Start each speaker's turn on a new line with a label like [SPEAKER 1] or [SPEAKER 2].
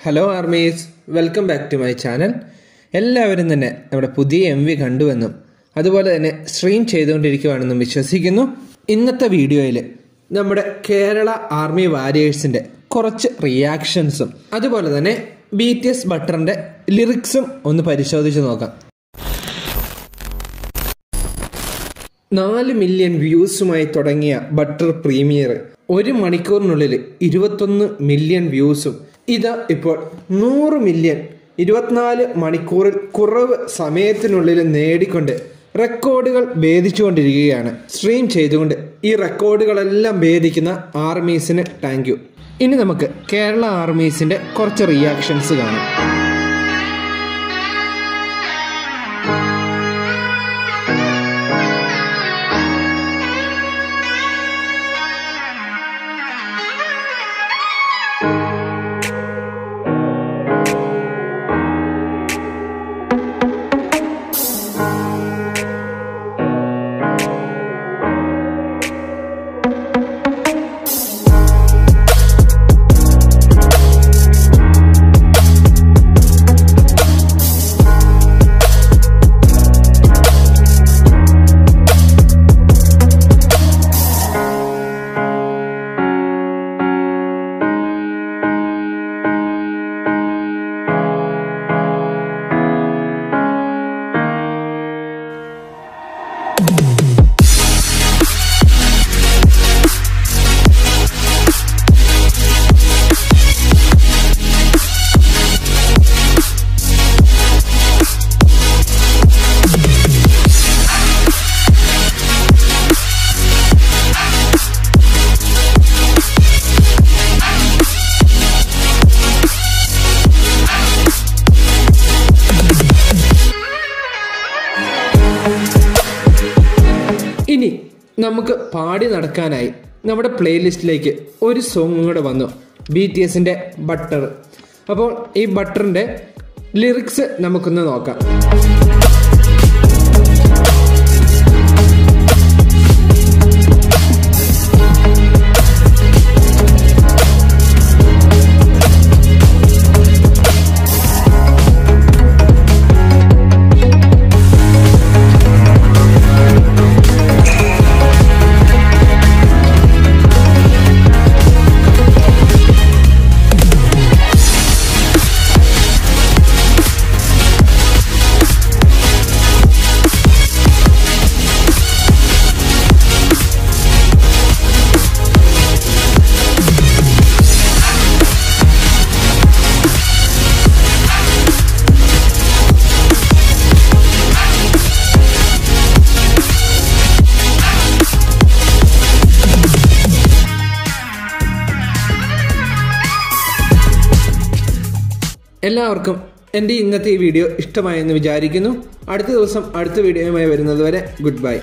[SPEAKER 1] Hello armies welcome back to my channel എല്ലാവരും തന്നെ നമ്മുടെ പുതിയ എം വി കണ്ടുവെന്നും അതുപോലെ തന്നെ സ്ട്രീം ചെയ്തുകൊണ്ടിരിക്കുവാണെന്നും വിശ്വസിക്കുന്നു. ഇന്നത്തെ വീഡിയോയിൽ നമ്മുടെ കേരള ആർമി വാരിയേഴ്സിന്റെ കുറച്ച് റിയാക്ഷൻസും അതുപോലെ തന്നെ ബി ടി എസ് ബട്ടറിന്റെ ലിറിക്സും ഒന്ന് പരിശോധിച്ച് നോക്കാം. നാല് മില്യൺ വ്യൂസുമായി തുടങ്ങിയ ബട്ടർ പ്രീമിയർ ഒരു മണിക്കൂറിനുള്ളിൽ ഇരുപത്തൊന്ന് മില്യൺ വ്യൂസും ഇത് ഇപ്പോൾ നൂറ് മില്യൺ ഇരുപത്തിനാല് മണിക്കൂറിൽ കുറവ് സമയത്തിനുള്ളിൽ നേടിക്കൊണ്ട് റെക്കോർഡുകൾ ഭേദിച്ചുകൊണ്ടിരിക്കുകയാണ്. സ്ട്രീം ചെയ്തുകൊണ്ട് ഈ റെക്കോർഡുകളെല്ലാം ഭേദിക്കുന്ന ആർമീസിന് താങ്ക് ഇനി നമുക്ക് കേരള ആർമീസിന്റെ കുറച്ച് റിയാക്ഷൻസ് കാണാം. ഇനി നമുക്ക് പാടി നടക്കാനായി നമ്മുടെ പ്ലേലിസ്റ്റിലേക്ക് ഒരു സോങ് കൂടെ വന്നു. ബി ടി എസിന്റെ ബട്ടർ അപ്പോൾ ഈ ബട്ടറിന്റെ ലിറിക്സ് നമുക്കൊന്ന് നോക്കാം. എല്ലാവർക്കും എന്റെ ഇന്നത്തെ ഈ വീഡിയോ ഇഷ്ടമായെന്ന് വിചാരിക്കുന്നു. അടുത്ത ദിവസം അടുത്ത വീഡിയോയുമായി വരുന്നത് വരെ ഗുഡ് ബൈ.